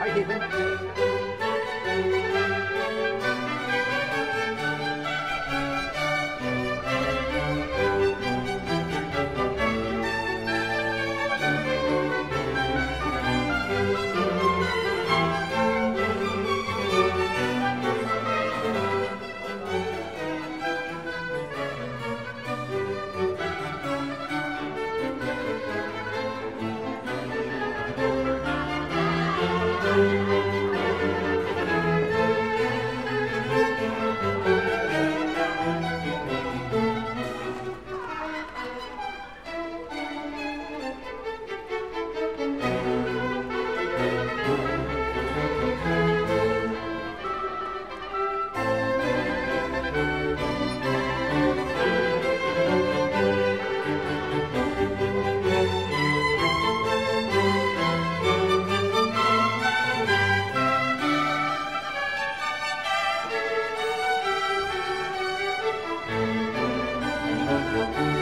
Hi, David. Música